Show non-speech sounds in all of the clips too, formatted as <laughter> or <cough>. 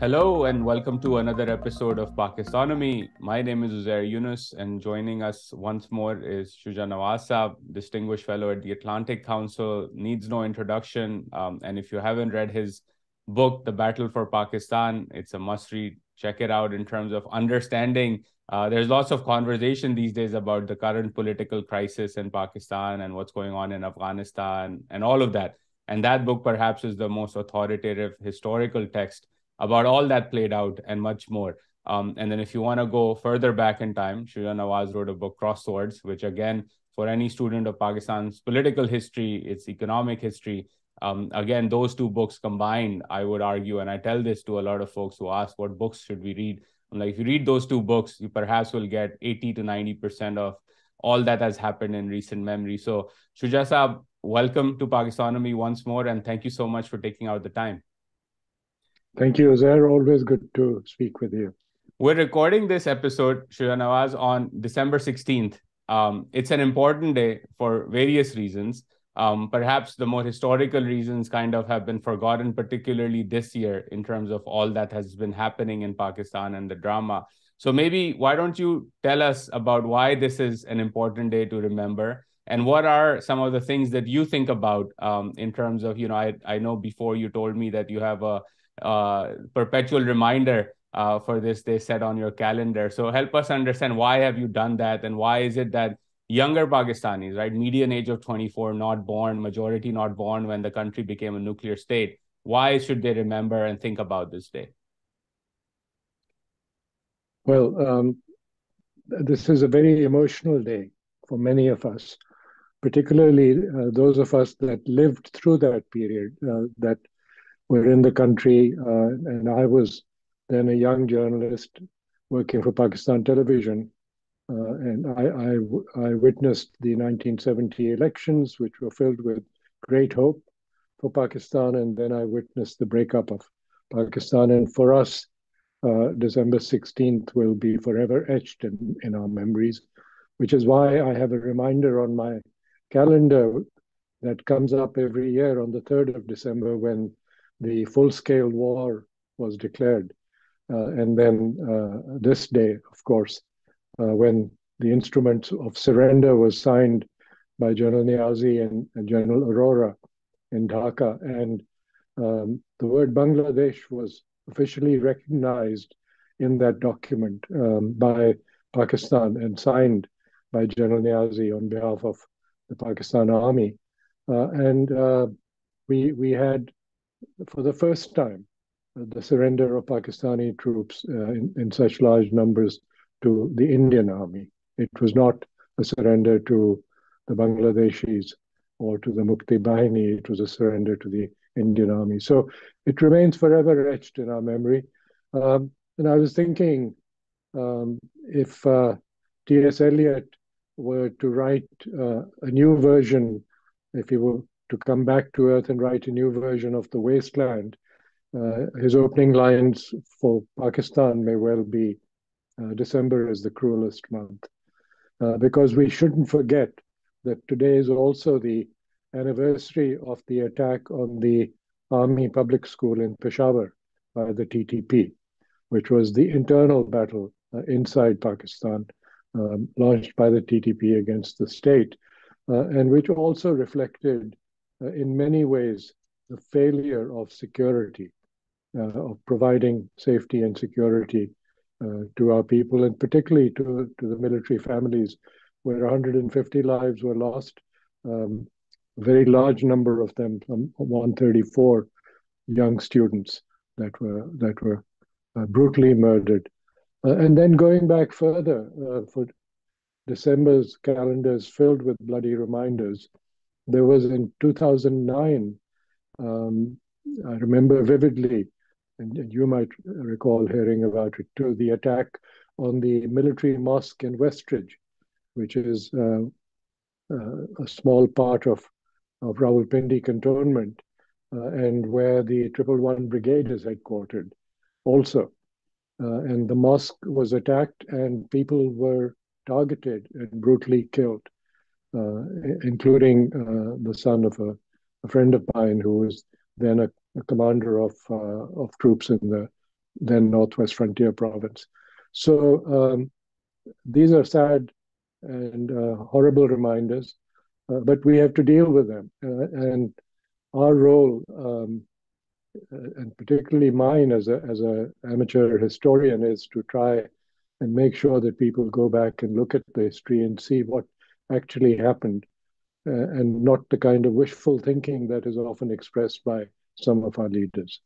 Hello and welcome to another episode of Pakistonomy. My name is Uzair Yunus, and joining us once more is Shuja Nawaz Distinguished Fellow at the Atlantic Council. Needs no introduction. Um, and if you haven't read his book, The Battle for Pakistan, it's a must read. Check it out in terms of understanding. Uh, there's lots of conversation these days about the current political crisis in Pakistan and what's going on in Afghanistan and all of that. And that book perhaps is the most authoritative historical text about all that played out and much more. Um, and then if you want to go further back in time, Shuja Nawaz wrote a book, Crossed Swords, which again, for any student of Pakistan's political history, its economic history, um, again, those two books combined, I would argue, and I tell this to a lot of folks who ask, what books should we read? I'm like, if you read those two books, you perhaps will get 80 to 90% of all that has happened in recent memory. So, Shuja Saab, welcome to Pakistonomy once more, and thank you so much for taking out the time. Thank you, Zair. Always good to speak with you. We're recording this episode, Shuja Nawaz, on December 16th. Um, it's an important day for various reasons. Um, perhaps the more historical reasons kind of have been forgotten, particularly this year, in terms of all that has been happening in Pakistan and the drama. So maybe why don't you tell us about why this is an important day to remember? And what are some of the things that you think about um, in terms of, you know, I, I know before you told me that you have a uh, perpetual reminder uh, for this they set on your calendar. So help us understand why have you done that and why is it that younger pakistanis right median age of 24 not born majority not born when the country became a nuclear state why should they remember and think about this day? Well um, this is a very emotional day for many of us particularly uh, those of us that lived through that period uh, that were in the country, uh, and I was then a young journalist working for Pakistan Television, uh, and I, I, I witnessed the 1970 elections, which were filled with great hope for Pakistan, and then I witnessed the breakup of Pakistan. And for us, uh, December 16th will be forever etched in, in our memories, which is why I have a reminder on my calendar that comes up every year on the 3rd of December when the full-scale war was declared. Uh, and then uh, this day, of course, uh, when the instrument of surrender was signed by General Niazi and, and General Aurora in Dhaka. And um, the word Bangladesh was officially recognized in that document um, by Pakistan and signed by General Niazi on behalf of the Pakistan Army. Uh, and uh, we, we had for the first time, uh, the surrender of Pakistani troops uh, in, in such large numbers to the Indian army. It was not a surrender to the Bangladeshis or to the Mukti Bahini, it was a surrender to the Indian army. So it remains forever etched in our memory. Um, and I was thinking um, if uh, T.S. Eliot were to write uh, a new version, if he were to come back to Earth and write a new version of The Wasteland. Uh, his opening lines for Pakistan may well be uh, December is the cruelest month. Uh, because we shouldn't forget that today is also the anniversary of the attack on the Army Public School in Peshawar by the TTP, which was the internal battle uh, inside Pakistan um, launched by the TTP against the state, uh, and which also reflected in many ways the failure of security, uh, of providing safety and security uh, to our people, and particularly to, to the military families, where 150 lives were lost. Um, a very large number of them, 134 young students that were that were uh, brutally murdered. Uh, and then going back further, uh, for December's calendars filled with bloody reminders, there was in 2009, um, I remember vividly, and, and, you might recall hearing about it too, the attack on the military mosque in Westridge, which is uh, uh, a small part of, of Rawalpindi cantonment, uh, and where the Triple One Brigade is headquartered also. Uh, and the mosque was attacked, and people were targeted and brutally killed. Uh, including uh, the son of a, a, friend of mine who was then a, a commander of uh, of troops in the then Northwest Frontier Province. So um, these are sad and horrible reminders, but we have to deal with them. And our role, um, and particularly mine as a as a amateur historian, is to try and make sure that people go back and look at the history and see what actually happened, uh, and not the kind of wishful thinking that is often expressed by some of our leaders.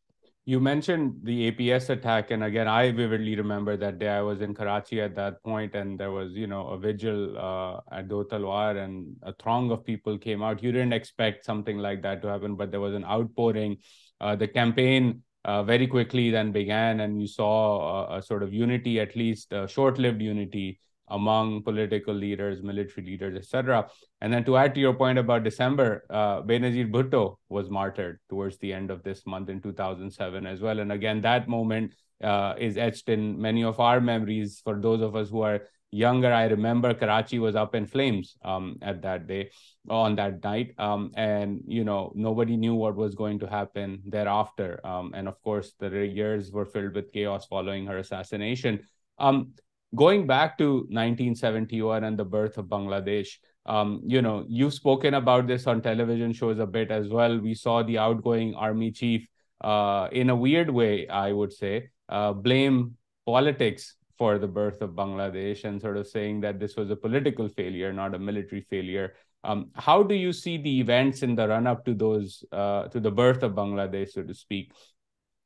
You mentioned the APS attack, and again, I vividly remember that day. I was in Karachi at that point, and there was, you know, a vigil uh, at Do Talwar, and a throng of people came out. You didn't expect something like that to happen, but there was an outpouring. Uh, the campaign uh, very quickly then began, and you saw a, a sort of unity, at least short-lived unity, among political leaders, military leaders, etc. And then to add to your point about December, uh, Benazir Bhutto was martyred towards the end of this month in 2007 as well. And again, that moment uh, is etched in many of our memories. For those of us who are younger, I remember Karachi was up in flames um, at that day, on that night. Um, and, you know, nobody knew what was going to happen thereafter. Um, and of course, the years were filled with chaos following her assassination. Um, going back to 1971 and the birth of Bangladesh, um, you know, you've spoken about this on television shows a bit as well. We saw the outgoing army chief, uh, in a weird way, I would say, uh, blame politics for the birth of Bangladesh and sort of saying that this was a political failure, not a military failure. Um, how do you see the events in the run up to those uh, to the birth of Bangladesh, so to speak?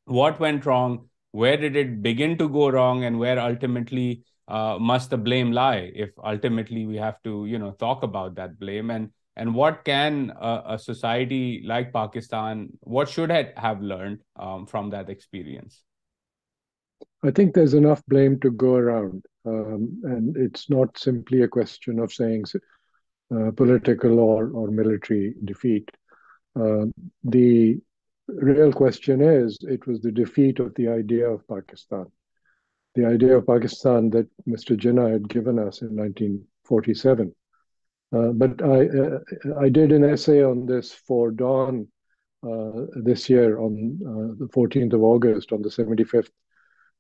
What went wrong? Where did it begin to go wrong, and where ultimately uh, must the blame lie if ultimately we have to you know talk about that blame? And and what can a, a society like pakistan what should it have learned um, from that experience? I think there's enough blame to go around um, and it's not simply a question of saying uh, political or, or military defeat. Uh, the real question is it was the defeat of the idea of pakistan the idea of Pakistan that Mr. Jinnah had given us in 1947. Uh, but I, uh, I did an essay on this for Dawn uh, this year on uh, the 14th of August, on the 75th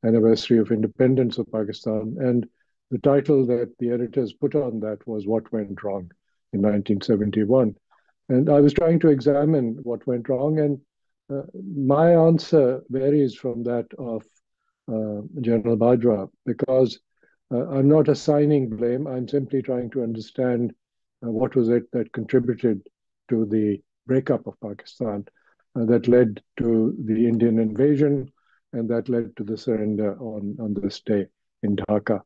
anniversary of independence of Pakistan. And the title that the editors put on that was What Went Wrong in 1971. And I was trying to examine what went wrong. And uh, my answer varies from that of General Bajwa because uh, I'm not assigning blame. I'm simply trying to understand uh, what was it that contributed to the breakup of Pakistan that led to the Indian invasion and that led to the surrender on, on this day in Dhaka.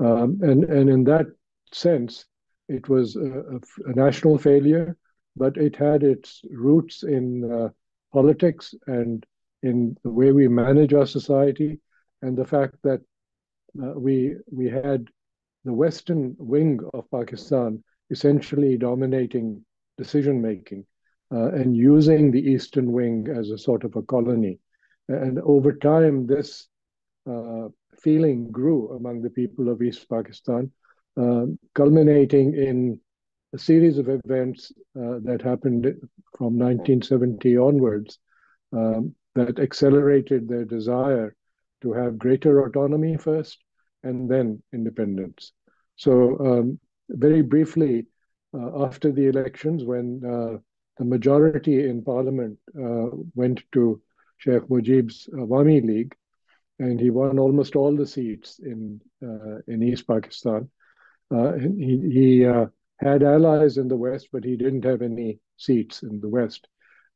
Um, and, and in that sense, it was a, a, national failure, but it had its roots in uh, politics and in the way we manage our society and the fact that uh, we we had the western wing of Pakistan essentially dominating decision making uh, and using the eastern wing as a sort of a colony. And over time, this uh, feeling grew among the people of East Pakistan, uh, culminating in a series of events uh, that happened from 1970 onwards um, that accelerated their desire to have greater autonomy first and then independence. So, um, very briefly, uh, after the elections, when uh, the majority in parliament uh, went to Sheikh Mujib's Awami League, and he won almost all the seats in uh, in East Pakistan. Uh, he, he uh, had allies in the West, but he didn't have any seats in the West.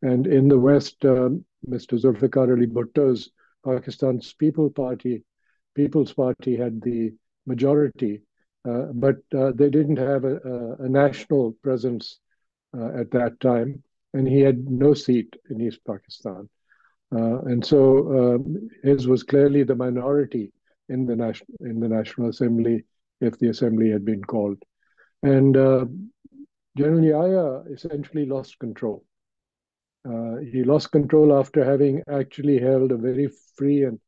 And in the West, um, Mr. Zulfikar Ali Bhutto's Pakistan's People Party, People's Party had the majority, uh, but uh, they didn't have a, a, national presence uh, at that time, and he had no seat in East Pakistan. Uh, and so um, his was clearly the minority in the, national in the National Assembly if the assembly had been called. And uh, General Yahya essentially lost control. Uh, he lost control after having actually held a very free and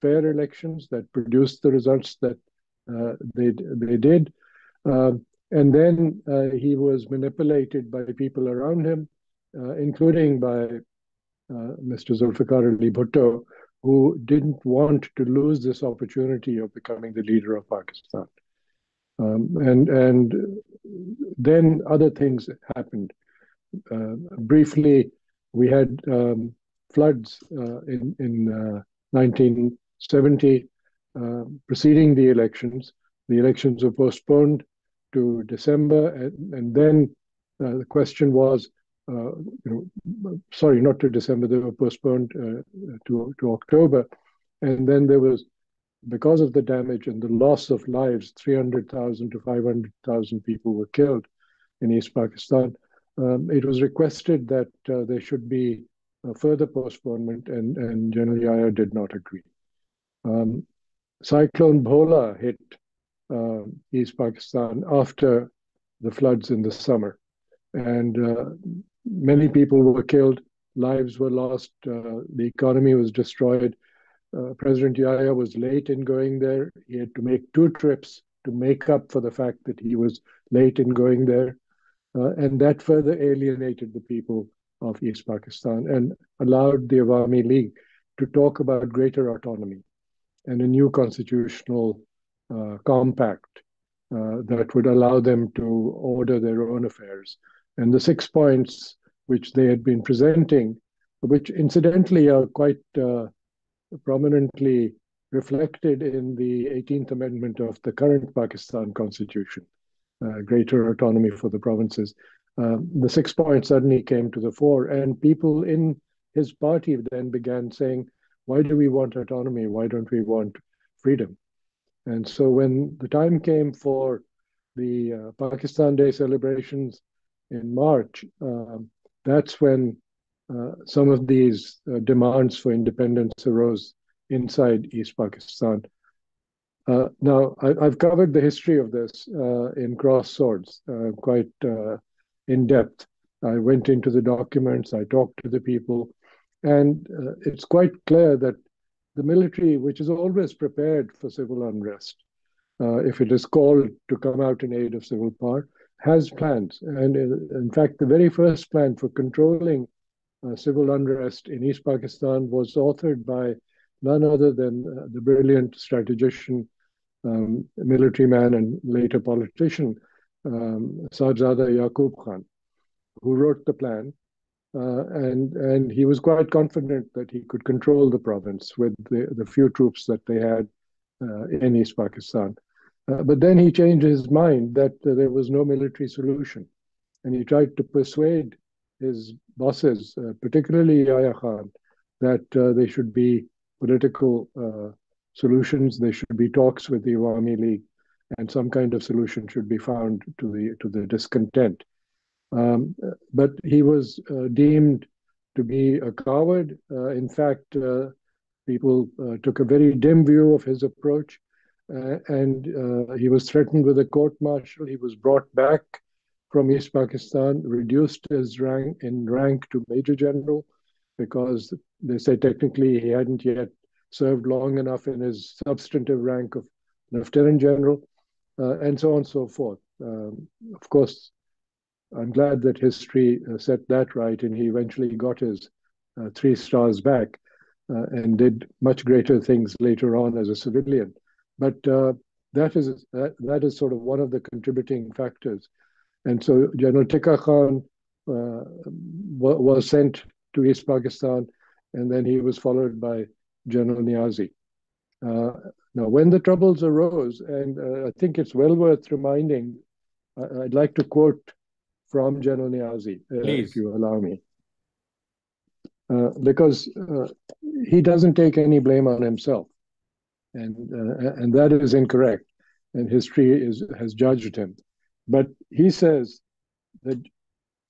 fair elections that produced the results that uh, they they did, uh, and then uh, he was manipulated by people around him, uh, including by Mr. Zulfikar Ali Bhutto, who didn't want to lose this opportunity of becoming the leader of Pakistan. Um, and and then other things happened. Briefly, we had um, floods uh, in in 1970, uh, uh, preceding the elections. The elections were postponed to December, and, and then uh, the question was, you know, sorry, not to December. They were postponed to to October, and then there was because of the damage and the loss of lives, 300,000 to 500,000 people were killed in East Pakistan. Um, it was requested that uh, there should be a further postponement, and, and General Yahya did not agree. Um, Cyclone Bhola hit uh, East Pakistan after the floods in the summer, and uh, many people were killed, lives were lost, uh, the economy was destroyed uh, President Yahya was late in going there. He had to make two trips to make up for the fact that he was late in going there. Uh, and that further alienated the people of East Pakistan and allowed the Awami League to talk about greater autonomy and a new constitutional uh, compact uh, that would allow them to order their own affairs. And the six points which they had been presenting, which incidentally are quite uh, prominently reflected in the 18th Amendment of the current Pakistan Constitution, greater autonomy for the provinces. Uh, the six points suddenly came to the fore, and people in his party then began saying, Why do we want autonomy? Why don't we want freedom? And so when the time came for the uh, Pakistan Day celebrations in March, um, that's when uh, some of these uh, demands for independence arose inside East Pakistan. Uh, now, I, have covered the history of this in Crossed Swords quite in depth. I went into the documents, I talked to the people, and uh, it's quite clear that the military, which is always prepared for civil unrest, uh, if it is called to come out in aid of civil power, has plans. And in fact, the very first plan for controlling uh, civil unrest in East Pakistan was authored by none other than uh, the brilliant strategician, um, military man, and later politician, um, Sahibzada Yaqub Khan, who wrote the plan. Uh, and and he was quite confident that he could control the province with the, the few troops that they had uh, in East Pakistan. Uh, but then he changed his mind that uh, there was no military solution, and he tried to persuade his bosses, uh, particularly Yahya Khan, that uh, they should be political solutions. There should be talks with the Awami League, and some kind of solution should be found to the to the discontent. Um, but he was uh, deemed to be a coward. Uh, in fact, uh, people took a very dim view of his approach, and he was threatened with a court martial. He was brought back from East Pakistan, reduced his rank in rank to major general because they say technically he hadn't yet served long enough in his substantive rank of lieutenant general, uh, and so on and so forth. Um, of course, I'm glad that history uh, set that right, and he eventually got his uh, three stars back uh, and did much greater things later on as a civilian. But uh, that is that, that is sort of one of the contributing factors and so General Tikka Khan uh, was sent to East Pakistan, and then he was followed by General Niazi. Uh, now, when the troubles arose, and uh, I think it's well worth reminding, I'd like to quote from General Niazi, uh, if you allow me. Uh, because uh, he doesn't take any blame on himself, and and that is incorrect, and history is has judged him. But he says that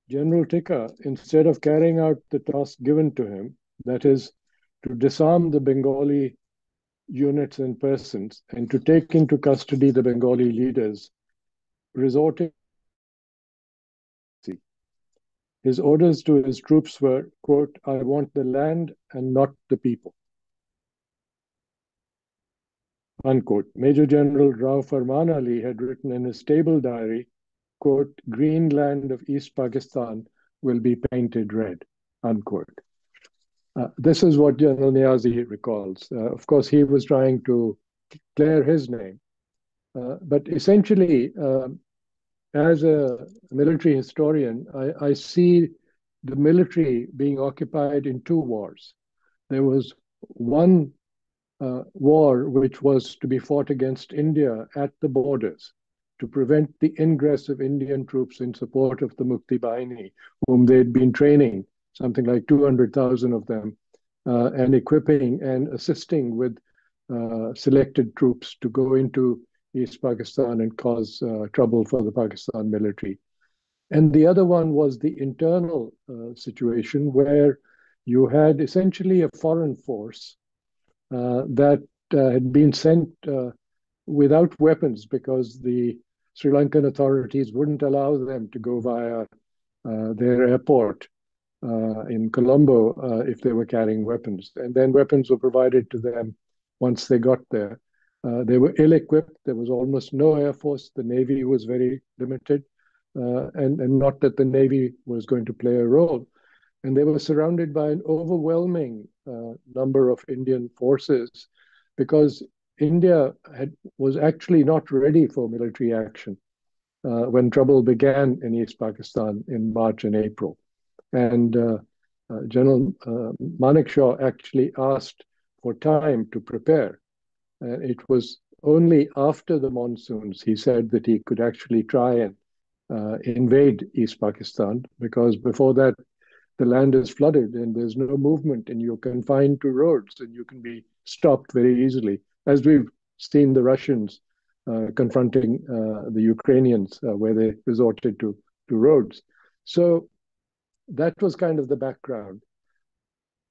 General Tikka, instead of carrying out the task given to him, that is, to disarm the Bengali units and persons and to take into custody the Bengali leaders, resorting his orders to his troops were, quote, I want the land and not the people. Unquote. Major General Rao Farman Ali had written in his stable diary, quote, Green land of East Pakistan will be painted red, unquote. Uh, this is what General Niazi recalls. Uh, of course, he was trying to clear his name. Uh, but essentially, um, as a military historian, I, I, see the military being occupied in two wars. There was one uh, war which was to be fought against India at the borders to prevent the ingress of Indian troops in support of the Mukti Bahini, whom they'd been training something like 200,000 of them, uh, and equipping and assisting with uh, selected troops to go into East Pakistan and cause uh, trouble for the Pakistan military. And the other one was the internal uh, situation where you had essentially a foreign force uh, that uh, had been sent without weapons because the Sri Lankan authorities wouldn't allow them to go via their airport uh, in Colombo uh, if they were carrying weapons. And then weapons were provided to them once they got there. Uh, they were ill equipped. There was almost no air force. The Navy was very limited. Uh, and, and not that the Navy was going to play a role. And they were surrounded by an overwhelming uh, number of Indian forces because India had, was actually not ready for military action uh, when trouble began in East Pakistan in March and April. And uh, uh, General uh, Manekshaw actually asked for time to prepare. And it was only after the monsoons he said that he could actually try and uh, invade East Pakistan because before that the land is flooded and there's no movement and you're confined to roads and you can be stopped very easily, as we've seen the Russians uh, confronting uh, the Ukrainians where they resorted to, to roads. So that was kind of the background.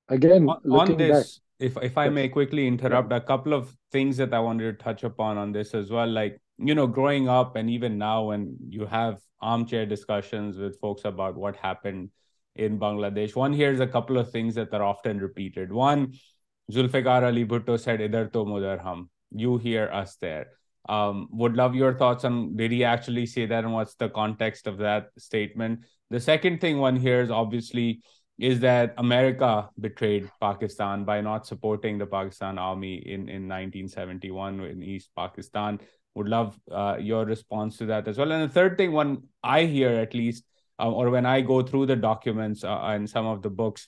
Again, on, on this, back, if if I may quickly interrupt, yeah. a couple of things that I wanted to touch upon on this as well. Like you know, growing up and even now, when you have armchair discussions with folks about what happened in Bangladesh, one hears a couple of things that are often repeated. One, Zulfikar Ali Bhutto said, "Idhar to mudar hum." You hear us there. Um, would love your thoughts on did he actually say that and what's the context of that statement? The second thing one hears obviously is that America betrayed Pakistan by not supporting the Pakistan army in, in 1971 in East Pakistan. Would love uh, your response to that as well. And the third thing, one I hear at least, uh, or when I go through the documents uh, and some of the books,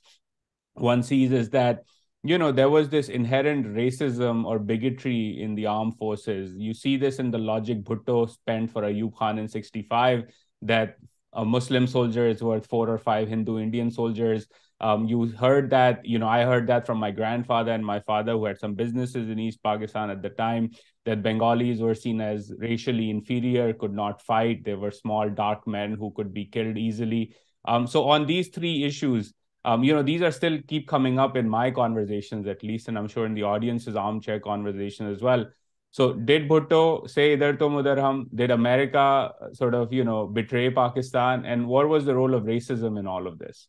one sees is that you know there was this inherent racism or bigotry in the armed forces you see this in the logic bhutto spent for Ayub Khan in 65 that a muslim soldier is worth four or five hindu indian soldiers. Um, you heard that you know i heard that from my grandfather and my father who had some businesses in east pakistan at the time that bengalis were seen as racially inferior could not fight. They were small dark men who could be killed easily. Um, so on these three issues um, you know, these are still keep coming up in my conversations, at least, and I'm sure in the audience's armchair conversation as well. So, did Bhutto say idhar to mudarham? Did America uh, sort of, you know, betray Pakistan? And what was the role of racism in all of this?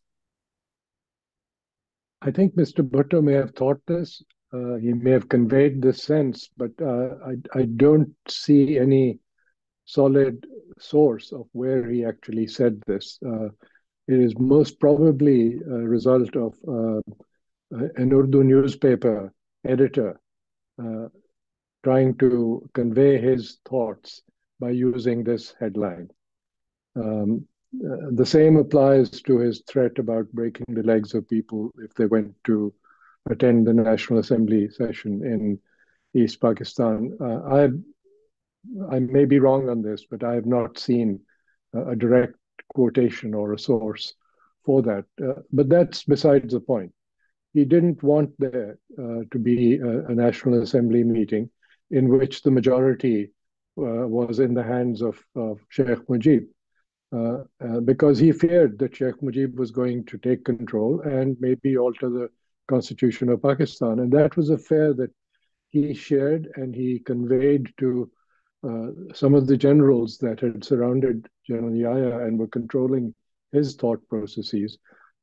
I think Mr. Bhutto may have thought this. Uh, he may have conveyed this sense, but uh, I, I don't see any solid source of where he actually said this. Uh, it is most probably a result of uh, an Urdu newspaper editor uh, trying to convey his thoughts by using this headline. Um, uh, the same applies to his threat about breaking the legs of people if they went to attend the National Assembly session in East Pakistan. Uh, I, I may be wrong on this, but I have not seen a direct quotation or a source for that. Uh, but that's besides the point. He didn't want there uh, to be a, a, National Assembly meeting in which the majority uh, was in the hands of, of Sheikh Mujib. Uh, uh, because he feared that Sheikh Mujib was going to take control and maybe alter the constitution of Pakistan. And that was a fear that he shared and he conveyed to uh, some of the generals that had surrounded General Yahya and were controlling his thought processes.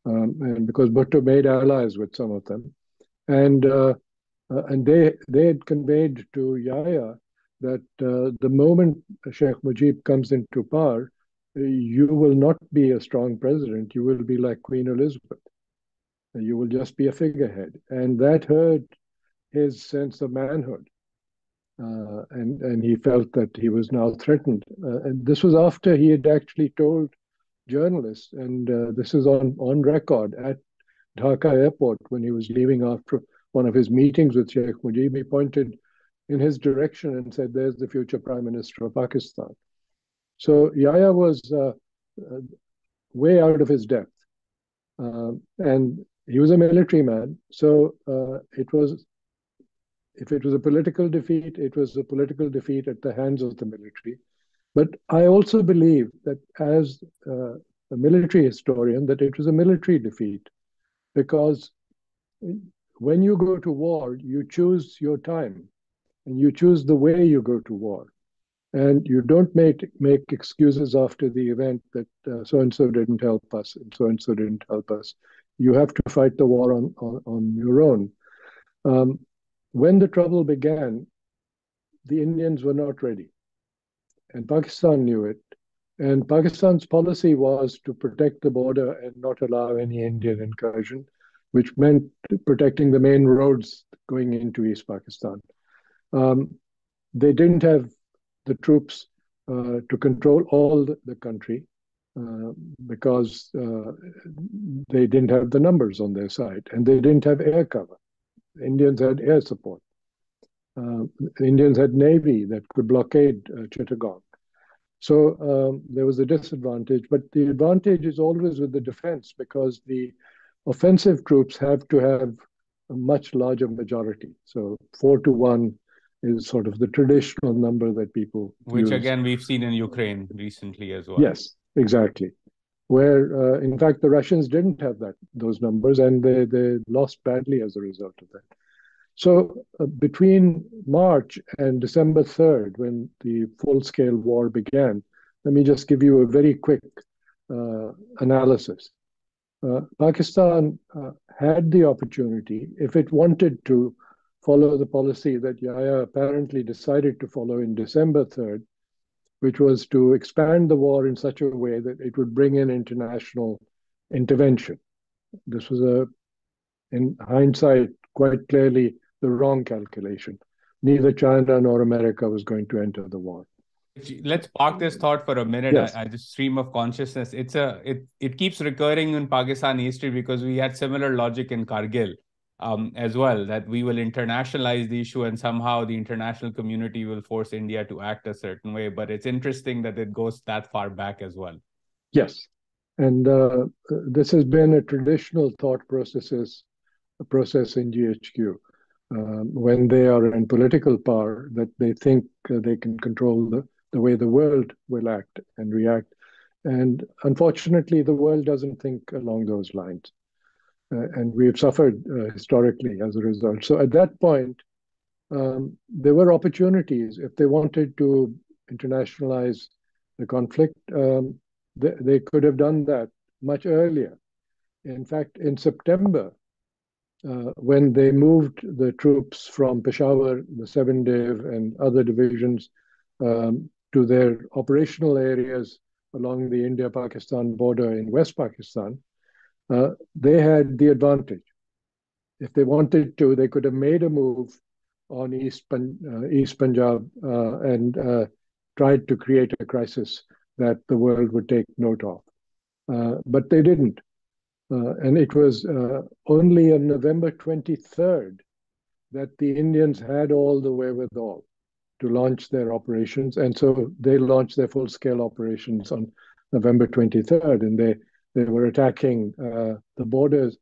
Um, and because Bhutto made allies with some of them, and uh, uh, and they they had conveyed to Yahya that uh, the moment Sheikh Mujib comes into power, you will not be a strong president. You will be like Queen Elizabeth. You will just be a figurehead. And that hurt his sense of manhood. Uh, and, and he felt that he was now threatened. Uh, and this was after he had actually told journalists, and uh, this is on, on record at Dhaka airport when he was leaving after one of his meetings with Sheikh Mujib, he pointed in his direction and said, There's the future Prime Minister of Pakistan. So Yahya was uh, uh, way out of his depth. Um, and he was a military man. So uh, it was, if it was a political defeat, it was a political defeat at the hands of the military. But I also believe that as uh, a military historian, that it was a military defeat because when you go to war, you choose your time and you choose the way you go to war. And you don't make, make excuses after the event that so and so didn't help us and so and so didn't help us. You have to fight the war on, on, on your own. Um, when the trouble began, the Indians were not ready. And Pakistan knew it. And Pakistan's policy was to protect the border and not allow any Indian incursion, which meant protecting the main roads going into East Pakistan. Um, they didn't have the troops uh, to control all the, country uh, because uh, they didn't have the numbers on their side and they didn't have air cover. Indians had air support. Uh, Indians had navy that could blockade uh, Chittagong. So um, there was a disadvantage, but the advantage is always with the defense because the offensive troops have to have a much larger majority. So four to one is sort of the traditional number that people which use. again we've seen in ukraine recently as well yes exactly where uh, in fact the russians didn't have that those numbers and they, they lost badly as a result of that so uh, between march and december 3rd when the full-scale war began let me just give you a very quick uh, analysis pakistan uh, had the opportunity if it wanted to follow the policy that Yahya apparently decided to follow in December 3rd, which was to expand the war in such a way that it would bring in international intervention. This was a, in hindsight, quite clearly the wrong calculation. Neither China nor America was going to enter the war. Let's park this thought for a minute. Yes. I, I just stream of consciousness. It's a it it keeps recurring in Pakistan history because we had similar logic in Kargil um, as well that we will internationalize the issue and somehow the international community will force India to act a certain way. But it's interesting that it goes that far back as well. Yes, and uh, this has been a traditional thought processes a process in GHQ. Um, when they are in political power, that they think uh, they can control the, the way the world will act and react. And unfortunately, the world doesn't think along those lines. Uh, and we've suffered uh, historically as a result. So at that point, um, there were opportunities if they wanted to internationalize the conflict. Um, they, they, could have done that much earlier. In fact, in September, uh, when they moved the troops from Peshawar, the 7 Div, and other divisions um, to their operational areas along the India Pakistan border in West Pakistan, uh, they had the advantage. If they wanted to, they could have made a move on East, uh, East Punjab uh, and uh, tried to create a crisis that the world would take note of. Uh, but they didn't. and it was only on November 23rd that the Indians had all the wherewithal to launch their operations. And so they launched their full scale operations on November 23rd. And they they were attacking uh, the borders.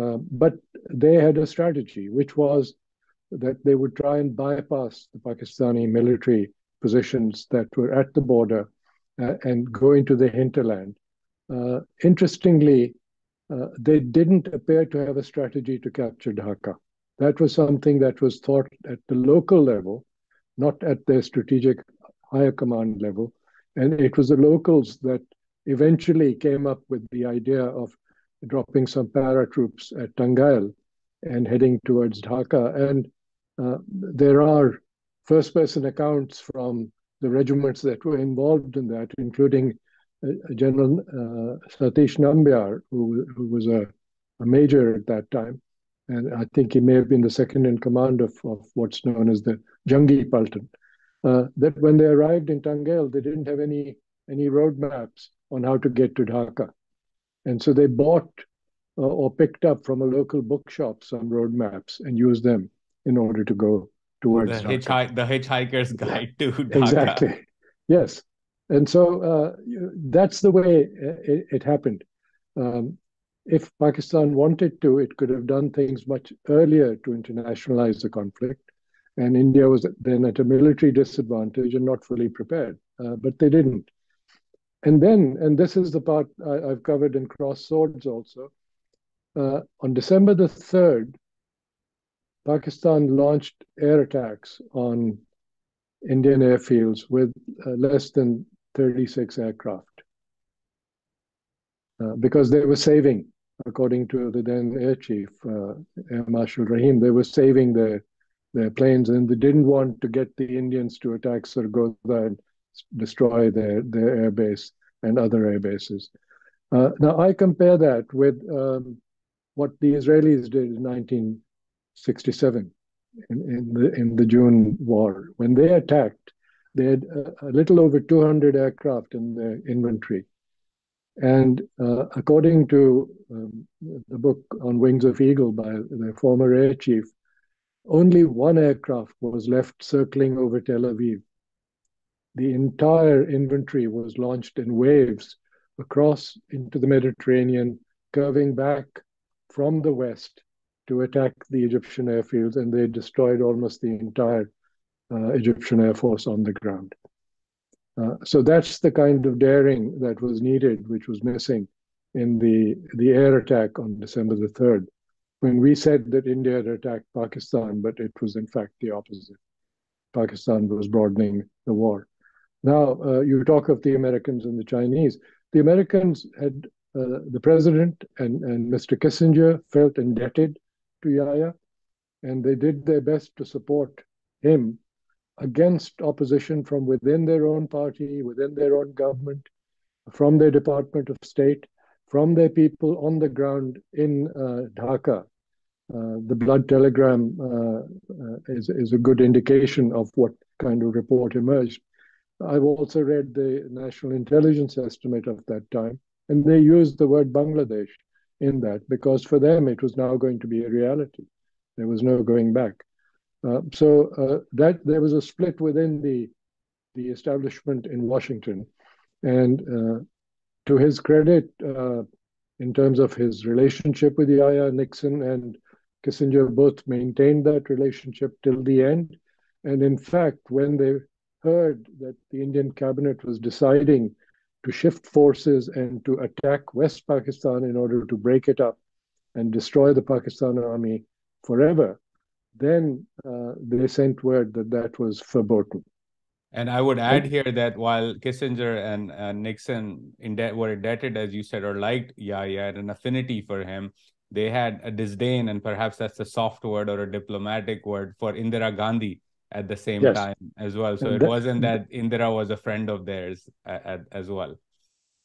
Uh, but they had a strategy, which was that they would try and bypass the Pakistani military positions that were at the border uh, and go into the hinterland. Uh, interestingly, uh, they didn't appear to have a strategy to capture Dhaka. That was something that was thought at the local level, not at the strategic higher command level. And it was the locals that eventually came up with the idea of dropping some paratroops at Tangail and heading towards Dhaka. And uh, there are first person accounts from the regiments that were involved in that, including uh, General uh, Satish Nambiar, who, who was a a major at that time, and I think he may have been the second in command of, of what's known as the Jangi Paltan. Uh, that when they arrived in Tangail, they didn't have any any road maps on how to get to Dhaka, and so they bought uh, or picked up from a local bookshop some road maps and used them in order to go towards the, hitchhik- the hitchhiker's guide to Dhaka. Exactly. Yes. And so uh, that's the way it, it happened. Um, if Pakistan wanted to, it could have done things much earlier to internationalize the conflict. And India was then at a military disadvantage and not fully prepared. Uh, but they didn't. And then, and this is the part I, have covered in Crossed Swords also, uh, on December the 3rd, Pakistan launched air attacks on Indian airfields with uh, less than 36 aircraft uh, because they were saving, according to the then air chief, uh, Air Marshal Rahim, they were saving their, their planes and they didn't want to get the Indians to attack Sargodha and destroy their, their air base and other air bases. Uh, now, I compare that with um, what the Israelis did in 1967 in, in, the, in the June war. When they attacked, they had a, a little over 200 aircraft in their inventory. And uh, according to um, the book on Wings of Eagle by the former air chief, only one aircraft was left circling over Tel Aviv. The entire inventory was launched in waves across into the Mediterranean, curving back from the west to attack the Egyptian airfields, and they destroyed almost the entire uh, Egyptian Air Force on the ground. Uh, so that's the kind of daring that was needed, which was missing in the, the air attack on December the 3rd, when we said that India had attacked Pakistan, but it was in fact the opposite. Pakistan was broadening the war. Now, uh, you talk of the Americans and the Chinese. The Americans had uh, the president and, and Mr. Kissinger felt indebted to Yahya, and they did their best to support him against opposition from within their own party, within their own government, from their Department of State, from their people on the ground in uh, Dhaka. Uh, the blood telegram uh, uh is, is a good indication of what kind of report emerged. I've also read the national intelligence estimate of that time, and they used the word Bangladesh in that because for them it was now going to be a reality. There was no going back. Uh, so uh, that there was a split within the the establishment in Washington, and uh, to his credit, in terms of his relationship with Yahya Nixon and Kissinger, both maintained that relationship till the end. And in fact, when they heard that the Indian cabinet was deciding to shift forces and to attack West Pakistan in order to break it up and destroy the Pakistan army forever, then uh, they sent word that that was verboten. And I would add here that while Kissinger and uh, Nixon were indebted, as you said, or liked Yahya, had an affinity for him, they had a disdain, and perhaps that's a soft word or a diplomatic word for Indira Gandhi, at the same yes. time as well. So and it that, wasn't that Indira was a friend of theirs at, at, as well.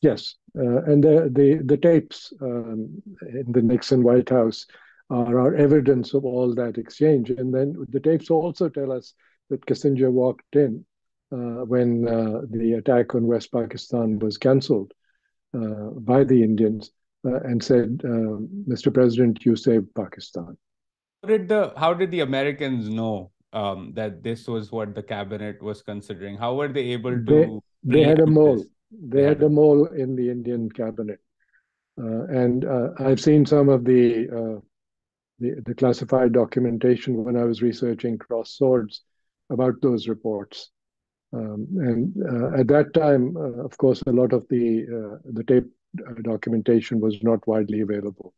Yes, uh, and the the, the tapes um, in the Nixon White House are, are evidence of all that exchange. And then the tapes also tell us that Kissinger walked in uh, when uh, the attack on West Pakistan was cancelled uh, by the Indians uh, and said, "Mr. Um, President, you saved Pakistan." How did the how did the Americans know um, that this was what the cabinet was considering? How were they able to? They, they had a mole. They, they had, a mole in the Indian cabinet, uh, and uh, I've seen some of the, uh, the, the classified documentation when I was researching Crossed Swords about those reports. Um, and uh, at that time, uh, of course, a lot of the uh, the tape documentation was not widely available.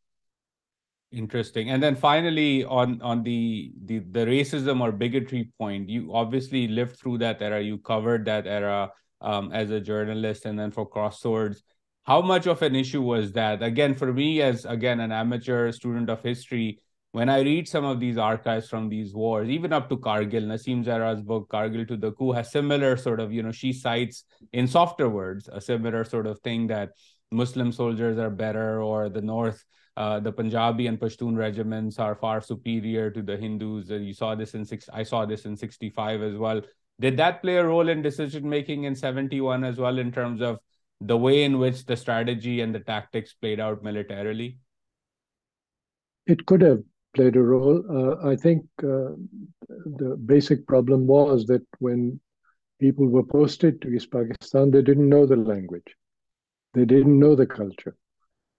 Interesting. And then finally, on on the the the racism or bigotry point, you obviously lived through that era. You covered that era um, as a journalist, and then for Crossed Swords. How much of an issue was that? Again, for me, as again an amateur student of history, when I read some of these archives from these wars, even up to Kargil, Nasim Zehra's book Kargil to the Coup has similar sort of, you know, she cites in softer words a similar sort of thing that Muslim soldiers are better or the North uh, the Punjabi and Pashtun regiments are far superior to the Hindus. you saw this in six. I saw this in '65 as well. Did that play a role in decision making in '71 as well, in terms of the way in which the strategy and the tactics played out militarily? It could have played a role. Uh, I think uh, the basic problem was that when people were posted to East Pakistan, they didn't know the language, they didn't know the culture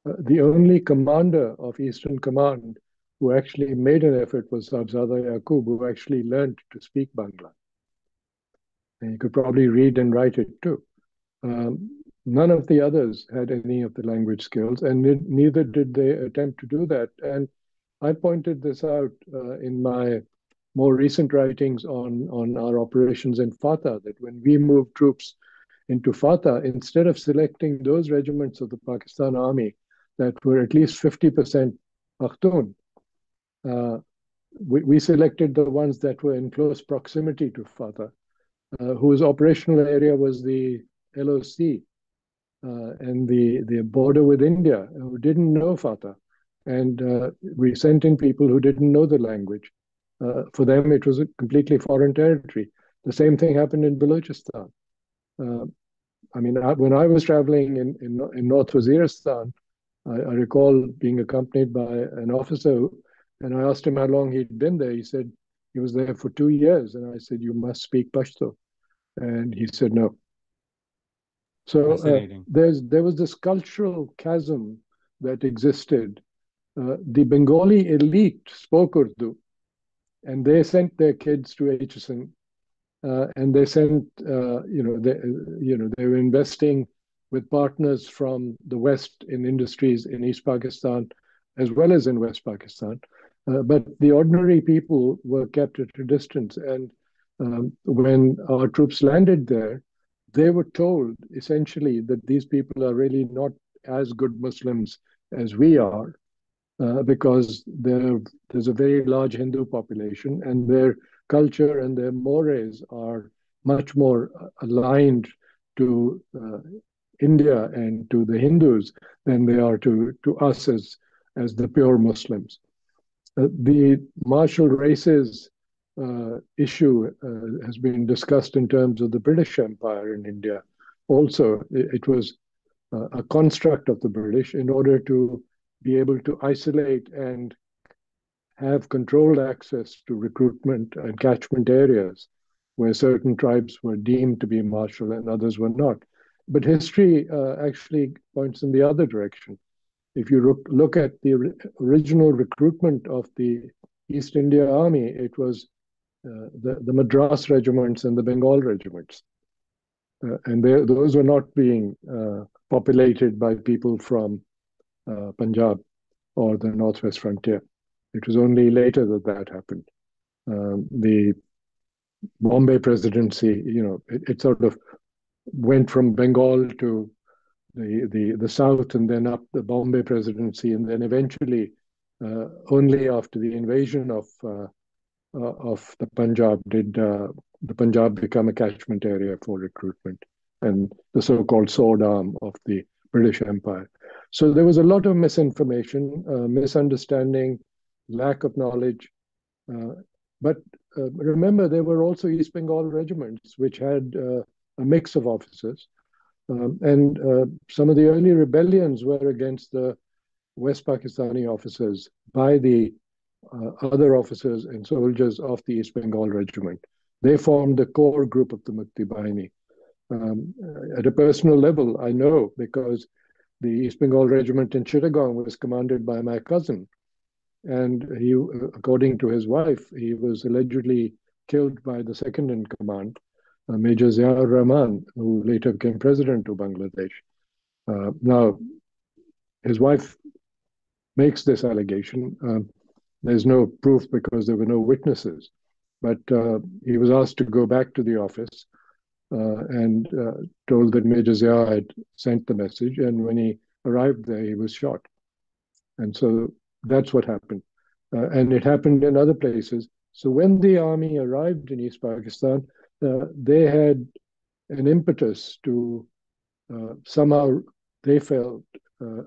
uh, the only commander of Eastern Command who actually made an effort was Sahibzada Yaqub, who actually learned to speak Bangla. And he could probably read and write it too. Um, none of the others had any of the language skills, and neither did they attempt to do that. And I pointed this out uh, in my more recent writings on, on our operations in FATA, that when we moved troops into FATA, instead of selecting those regiments of the Pakistan Army that were at least 50% Pakhtun. Uh, we, we, selected the ones that were in close proximity to FATA, uh, whose operational area was the LOC uh, and the, the border with India, who didn't know FATA. And uh, we sent in people who didn't know the language. Uh, for them, it was a completely foreign territory. The same thing happened in Balochistan. Uh, I mean, I, when I was traveling in, in, in North Waziristan, I, I recall being accompanied by an officer, and I asked him how long he'd been there. He said he was there for two years, and I said, "You must speak Pashto," and he said no. So uh, there's there was this cultural chasm that existed. Uh, the Bengali elite spoke Urdu, and they sent their kids to Aitchison, uh, and they sent uh, you know they you know they were investing with partners from the West in industries in East Pakistan as well as in West Pakistan. Uh, but the ordinary people were kept at a distance. And um, when our troops landed there, they were told essentially that these people are really not as good Muslims as we are, uh, because there's a very large Hindu population, and their culture and their mores are much more aligned to uh, India and to the Hindus than they are to, to us as, as the pure Muslims. Uh, the martial races uh, issue uh, has been discussed in terms of the British Empire in India. Also, it, it was uh, a construct of the British in order to be able to isolate and have controlled access to recruitment and catchment areas where certain tribes were deemed to be martial and others were not. But history uh, actually points in the other direction. If you look, look at the original recruitment of the East India Army, it was uh, the, the Madras regiments and the Bengal regiments. Uh, and those were not being uh, populated by people from uh, Punjab or the Northwest frontier. It was only later that that happened. Um, the Bombay presidency, you know, it, it, sort of went from Bengal to the, the, the south and then up the Bombay presidency, and then eventually, uh, only after the invasion of uh, uh, of the Punjab did uh, the Punjab become a catchment area for recruitment and the so-called sword arm of the British Empire. So there was a lot of misinformation, uh, misunderstanding, lack of knowledge. Uh, but remember, there were also East Bengal regiments which had a mix of officers. Um, and uh, some of the early rebellions were against the West Pakistani officers by the uh, other officers and soldiers of the East Bengal Regiment. They formed the core group of the Mukti Bahini. Um, at a personal level, I know because the East Bengal Regiment in Chittagong was commanded by my cousin. And he, according to his wife, he was allegedly killed by the second in command uh, Major Ziaur Rahman, who later became president of Bangladesh. Uh, now, his wife makes this allegation. Um, there's no proof because there were no witnesses, but uh, he was asked to go back to the office and uh, told that Major Zia had sent the message, and when he arrived there, he was shot. And so that's what happened. Uh, and it happened in other places. So when the army arrived in East Pakistan, uh, they had an impetus to uh, somehow they felt uh,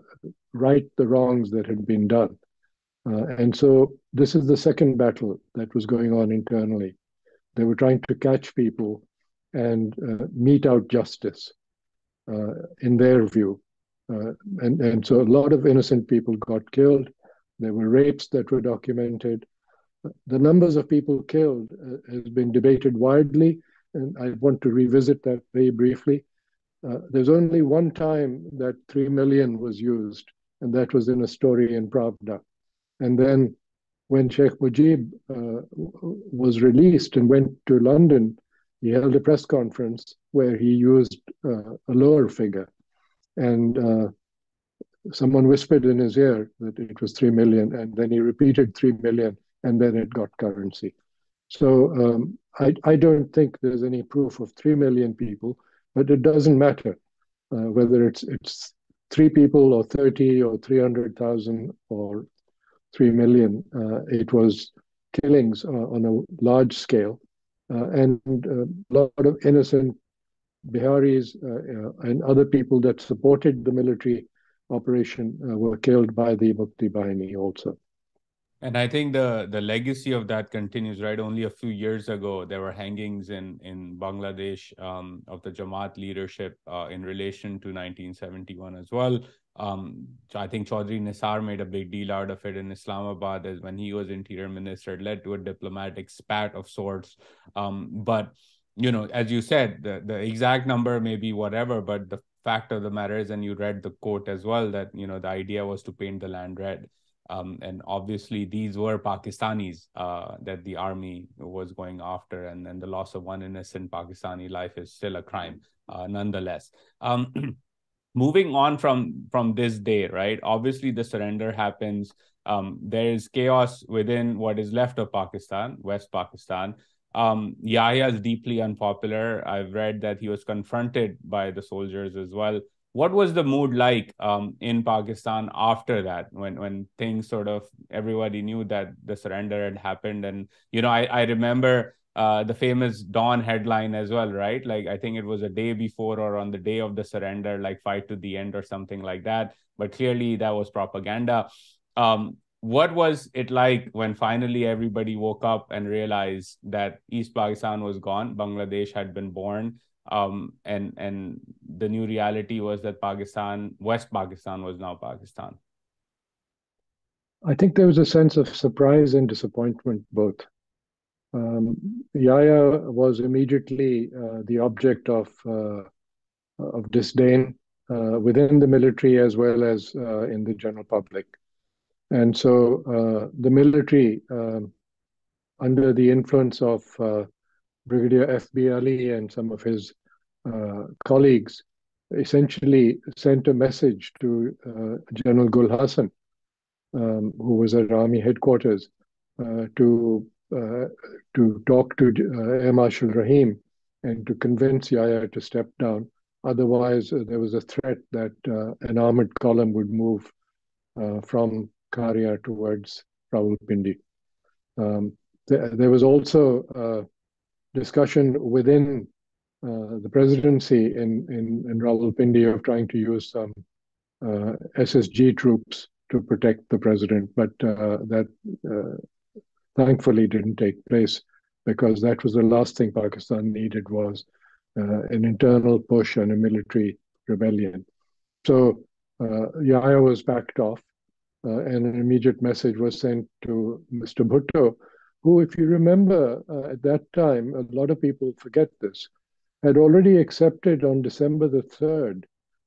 right the wrongs that had been done. Uh, and so this is the second battle that was going on internally. They were trying to catch people and uh, mete out justice uh, in their view. Uh, and, and so a lot of innocent people got killed. There were rapes that were documented. The numbers of people killed uh, has been debated widely, and I want to revisit that very briefly. Uh, there's only one time that 3 million was used, and that was in a story in Pravda. And then when Sheikh Mujib uh, was released and went to London, he held a press conference where he used uh, a lower figure. And uh, someone whispered in his ear that it was 3 million, and then he repeated 3 million, and then it got currency. So um, I, I don't think there's any proof of 3 million people, but it doesn't matter uh, whether it's, it's three people or 30 or 300,000 or 3 million. Uh, it was killings uh, on a large scale and a lot of innocent Biharis uh, and other people that supported the military operation were killed by the Mukti Bahini also. And I think the the legacy of that continues, right? Only a few years ago, there were hangings in in Bangladesh um, of the Jamaat leadership uh, in relation to 1971 as well. Um, I think Chaudhry Nisar made a big deal out of it in Islamabad as when he was interior minister. It led to a diplomatic spat of sorts. Um, but you know, as you said, the the exact number may be whatever, but the fact of the matter is, and you read the quote as well, that you know the idea was to paint the land red um, and obviously, these were Pakistanis uh, that the army was going after, and, and the loss of one innocent Pakistani life is still a crime, uh, nonetheless. <clears throat> Moving on from from this day, right? Obviously, the surrender happens. Um, there is chaos within what is left of Pakistan, West Pakistan. Um, Yahya is deeply unpopular. I've read that he was confronted by the soldiers as well what was the mood like um, in Pakistan after that when when things sort of everybody knew that the surrender had happened and you know I, I remember uh, the famous dawn headline as well right like I think it was a day before or on the day of the surrender like fight to the end or something like that but clearly that was propaganda um, what was it like when finally everybody woke up and realized that East Pakistan was gone Bangladesh had been born um, and and the new reality was that Pakistan, West Pakistan, was now Pakistan. I think there was a sense of surprise and disappointment both. Um, was immediately uh, the object of uh, of disdain uh, within the military as well as uh, in the general public, and so uh, the military, um, under the influence of uh, Brigadier F.B. Ali and some of his colleagues essentially sent a message to General Gul Hassan, um, who was at Army headquarters, to to talk to uh, Air Marshal Rahim and to convince Yahya to step down. Otherwise, there was a threat that an armored column would move from Kharian towards Rawalpindi. Um, th- there was also discussion within uh, the presidency in, in, in Rawalpindi of trying to use some uh, SSG troops to protect the president, but uh, that thankfully didn't take place because that was the last thing Pakistan needed was an internal push and a military rebellion. So Yahya was backed off, uh, and an immediate message was sent to Mr. Bhutto, who, if you remember, uh, at that time, a lot of people forget this, had already accepted on December the 3rd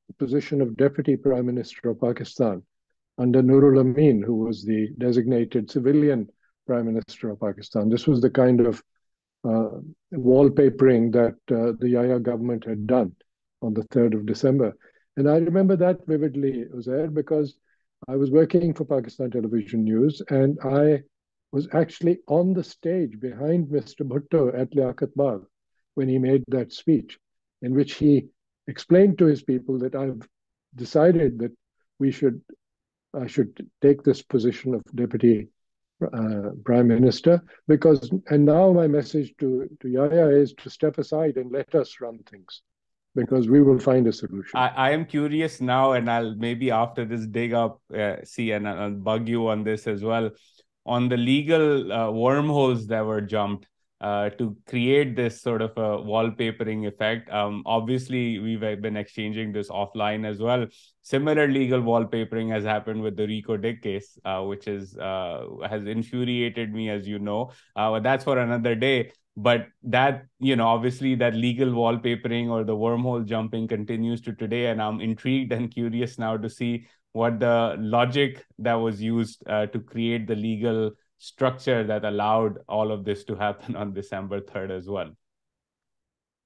the position of Deputy Prime Minister of Pakistan under Nurul Amin, who was the designated civilian Prime Minister of Pakistan. This was the kind of uh, wallpapering that uh, the Yahya government had done on the 3rd of December. And I remember that vividly, Uzair, because I was working for Pakistan Television News and I was actually on the stage behind Mr. Bhutto at Liaquat Bagh when he made that speech, in which he explained to his people that I've decided that we should I should take this position of deputy uh, prime minister because and now my message to to Yahya is to step aside and let us run things. because we will find a solution. I, I am curious now, and I'll maybe after this dig up, uh, see, and I'll bug you on this as well. On the legal uh, wormholes that were jumped, uh, to create this sort of a wallpapering effect. Um, obviously, we've been exchanging this offline as well. Similar legal wallpapering has happened with the Reko Diq case, uh, which is uh, has infuriated me, as you know. Uh, but that's for another day. But that, you know, obviously that legal wallpapering or the wormhole jumping continues to today, and I'm intrigued and curious now to see what the logic that was used uh, to create the legal structure that allowed all of this to happen <laughs> on December 3rd as well?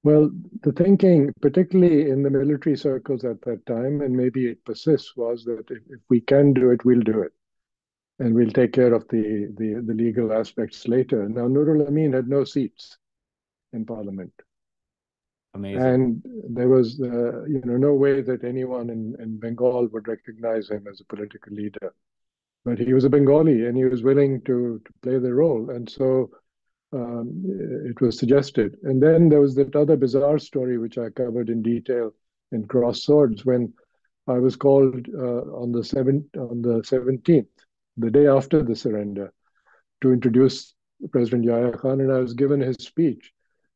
Well, the thinking, particularly in the military circles at that time, and maybe it persists, was that if, if we can do it, we'll do it. And we'll take care of the, the, the legal aspects later. Now, Nurul Amin had no seats in parliament. Amazing. And there was, uh, you know, no way that anyone in, in Bengal would recognize him as a political leader but he was a Bengali and he was willing to, to play the role. And so um, it was suggested. And then there was that other bizarre story, which I covered in detail in Crossed Swords, when I was called uh, on the seventh on the seventeenth, the day after the surrender, to introduce President Yahya Khan, and I was given his speech.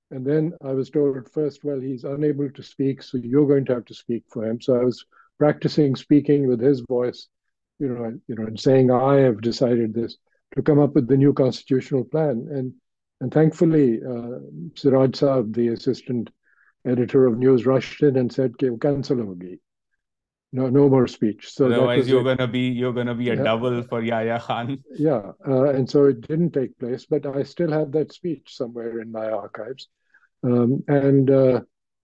And then I was told first, well, he's unable to speak, so you're going to have to speak for him. So I was practicing speaking with his voice you know, you know, and saying I have decided this to come up with the new constitutional plan. And and thankfully, uh, Siraj Saab, the assistant editor of News, rushed in and said, cancel hogi. No, no more speech. So otherwise, you're gonna be you're gonna be a yeah. double for Yahya Khan. Yeah, uh, and so it didn't take place, but I still have that speech somewhere in my archives, um, and uh,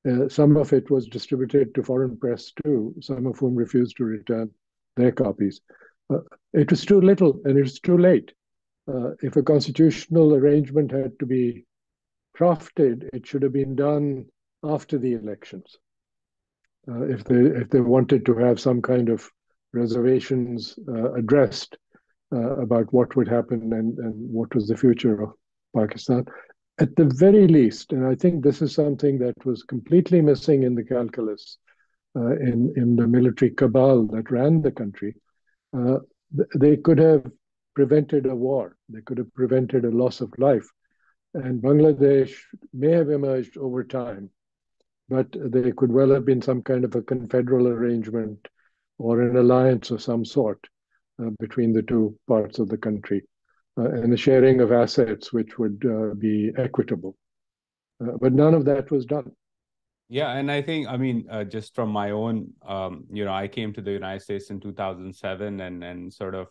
uh, some of it was distributed to foreign press too. Some of whom refused to return their copies. Uh, it was too little and it was too late. Uh, if a constitutional arrangement had to be crafted, it should have been done after the elections. Uh, if they if they wanted to have some kind of reservations uh, addressed uh, about what would happen and, and what was the future of Pakistan, at the very least, and I think this is something that was completely missing in the calculus in, in the military cabal that ran the country, uh, they could have prevented a war. They could have prevented a loss of life. And Bangladesh may have emerged over time, but there could well have been some kind of a confederal arrangement or an alliance of some sort uh, between the two parts of the country uh, and the sharing of assets which would uh, be equitable. Uh, but none of that was done. Yeah, and I think I mean uh, just from my own, um, you know, I came to the United States in 2007, and and sort of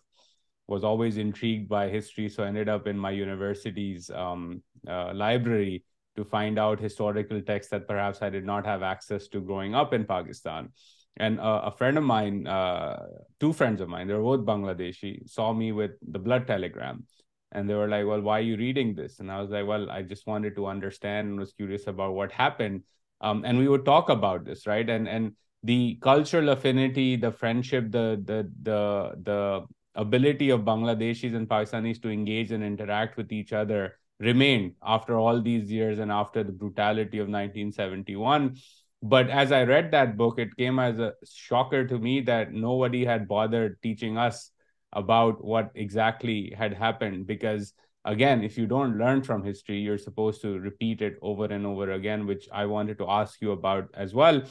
was always intrigued by history. So I ended up in my university's um, uh, library to find out historical texts that perhaps I did not have access to growing up in Pakistan. And uh, a friend of mine, uh, two friends of mine, they were both Bangladeshi, saw me with the blood telegram. And they were like, Well, why are you reading this? And I was like, Well, I just wanted to understand and was curious about what happened um, and we would talk about this right? And and the cultural affinity the friendship the the the the ability of bangladeshis and pakistanis to engage and interact with each other remained after all these years and after the brutality of 1971 but as i read that book it came as a shocker to me that nobody had bothered teaching us about what exactly had happened because again, if you don't learn from history, you're supposed to repeat it over and over again, which I wanted to ask you about as well,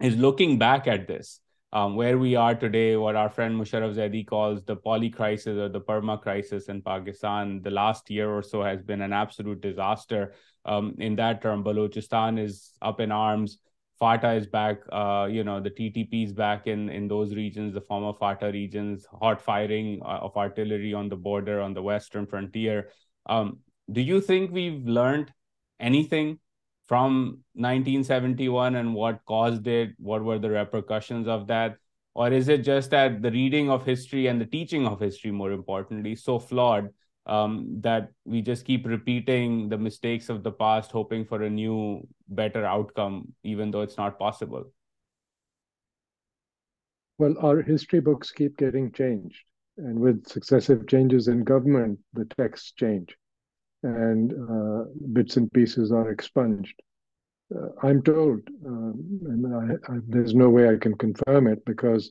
is looking back at this, um, where we are today, what our friend Mosharraf Zaidi calls the poly crisis or the perma crisis in Pakistan. The last year or so has been an absolute disaster. Um, in that term, Balochistan is up in arms. FATA is back, uh, you know, the TTP is back in, in those regions, the former FATA regions, hot firing uh, of artillery on the border on the western frontier. Um, do you think we've learned anything from 1971 and what caused it? What were the repercussions of that? Or is it just that the reading of history and the teaching of history, more importantly, so flawed um, that we just keep repeating the mistakes of the past, hoping for a new, better outcome, even though it's not possible. Well, our history books keep getting changed. And with successive changes in government, the texts change and uh, bits and pieces are expunged. uh, I'm told, um, and I, I, there's no way I can confirm it because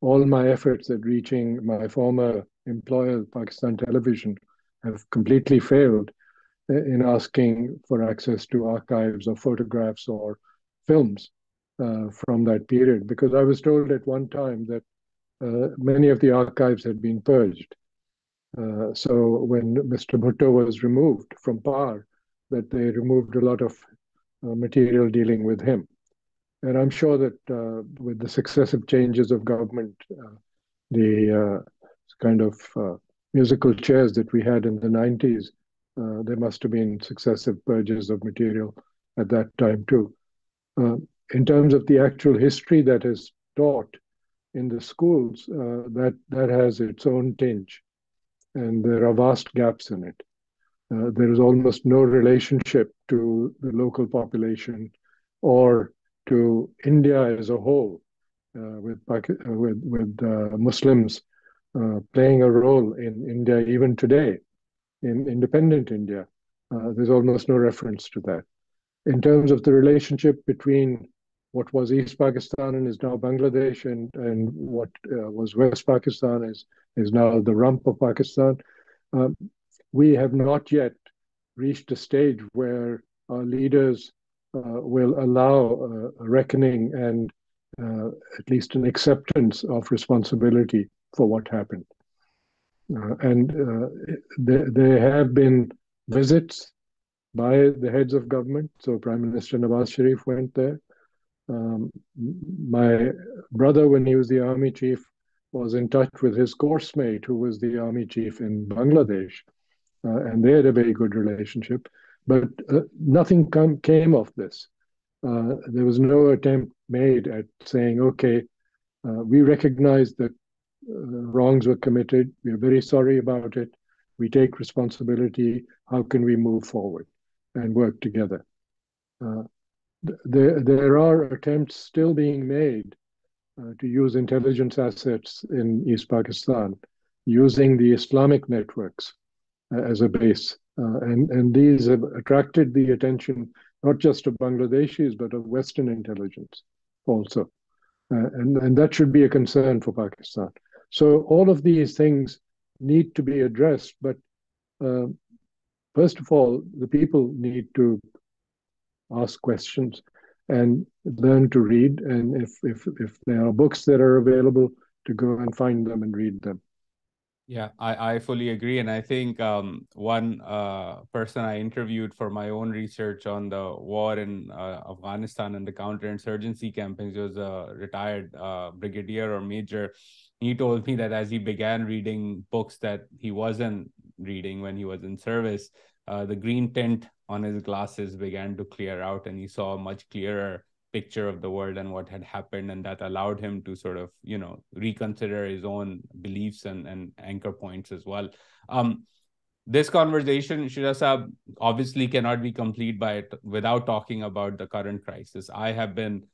all my efforts at reaching my former employer, Pakistan Television, have completely failed in asking for access to archives or photographs or films uh, from that period. Because I was told at one time that uh, many of the archives had been purged. Uh, so when Mr. Bhutto was removed from power, that they removed a lot of uh, material dealing with him. And I'm sure that uh, with the successive changes of government, uh, the kind of musical chairs that we had in the 90s, there must have been successive purges of material at that time too. in terms of the actual history that is taught in the schools, that that has its own tinge, and there are vast gaps in it. Uh, there is almost no relationship to the local population or to India as a whole, uh, with, uh, with, with uh, Muslims uh, playing a role in India even today, in independent India. there's almost no reference to that. In terms of the relationship between what was East Pakistan and is now Bangladesh, and, and what was West Pakistan is, is now the rump of Pakistan. Um, we have not yet reached a stage where our leaders uh, will allow a reckoning and uh, at least an acceptance of responsibility for what happened. Uh, and uh, there, there have been visits by the heads of government. So Prime Minister Nawaz Sharif went there. Um, my brother, when he was the army chief, was in touch with his course mate, who was the army chief in Bangladesh uh, and they had a very good relationship. But uh, nothing come, came of this. Uh, there was no attempt made at saying, okay, we recognize that wrongs were committed. We are very sorry about it. We take responsibility. How can we move forward and work together? there, there are attempts still being made uh, to use intelligence assets in East Pakistan using the Islamic networks as a base. Uh, and, and these have attracted the attention not just of Bangladeshis, but of Western intelligence also. Uh, and, and that should be a concern for Pakistan. So all of these things need to be addressed. But uh, first of all, the people need to ask questions and learn to read. And if, if, if there are books that are available, to go and find them and read them. Yeah, I, I fully agree. And I think um, one uh, person I interviewed for my own research on the war in uh, Afghanistan and the counterinsurgency campaigns was a retired uh, brigadier or major. He told me that as he began reading books that he wasn't reading when he was in service, uh, the green tint on his glasses began to clear out and he saw a much clearer picture of the world and what had happened and that allowed him to sort of you know reconsider his own beliefs and, and anchor points as well. Um, this conversation Shuja obviously cannot be complete by it without talking about the current crisis. I have been